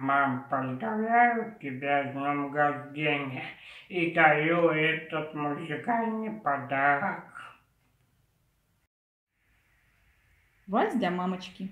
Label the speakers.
Speaker 1: Мам, поздравляю тебя с днем рождения и даю этот музыкальный подарок.
Speaker 2: Вальс для мамочки.